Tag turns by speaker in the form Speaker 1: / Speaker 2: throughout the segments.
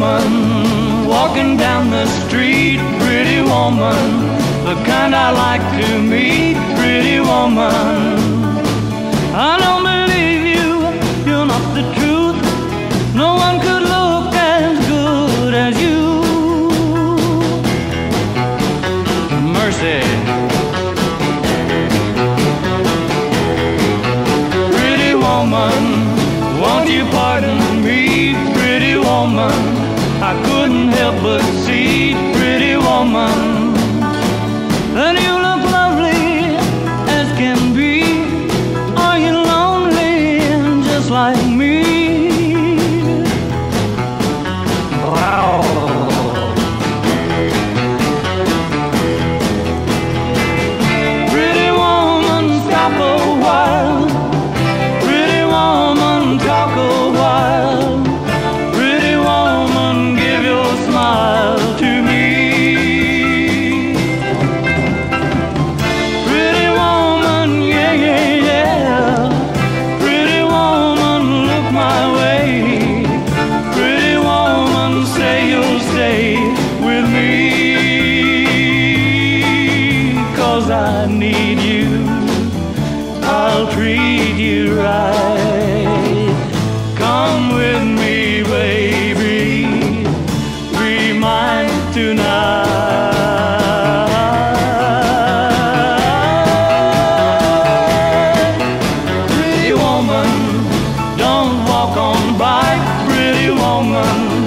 Speaker 1: woman walking down the street, pretty woman, the kind I like to meet, pretty woman. I don't believe you, you're not the truth. No one could look as good as you. Mercy. Pretty woman, won't you pardon me, pretty woman? I couldn't help but see, pretty woman, that you I'll treat you right. Come with me, baby. Be mine tonight. Pretty woman, don't walk on by. Pretty woman,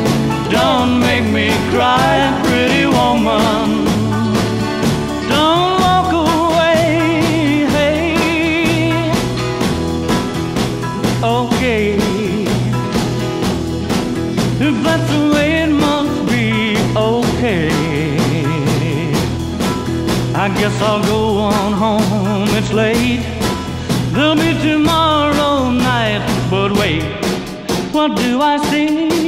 Speaker 1: don't make me cry. Pretty woman. I guess I'll go on home, it's late. There'll be tomorrow night, but wait, what do I see?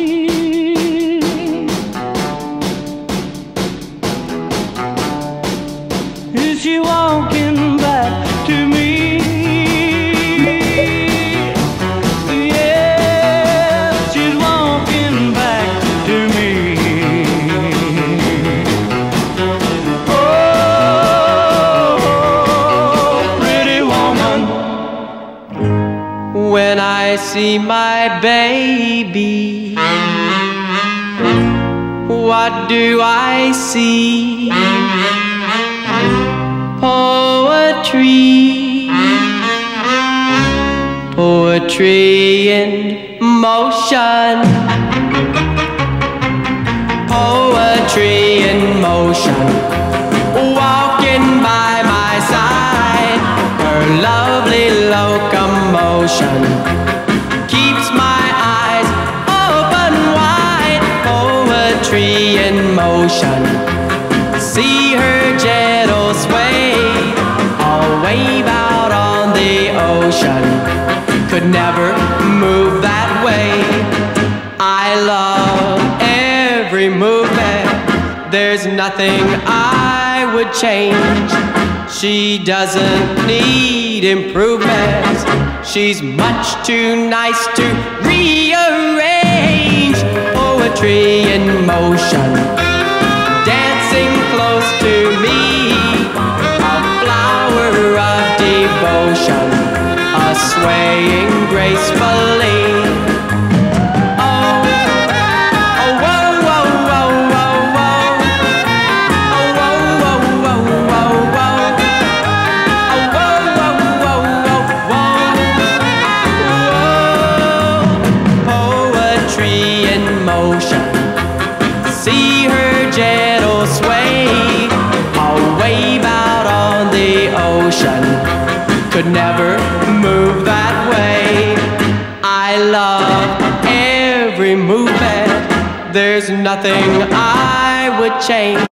Speaker 2: See my baby, what do I see? Poetry, poetry in motion, poetry in motion, Could never move that way. I love every movement. There's nothing I would change. She doesn't need improvements. She's much too nice to rearrange. Poetry in motion, dancing close to me. Poetry in motion. See her gentle sway. A wave out on the ocean. Could never There's nothing I would change.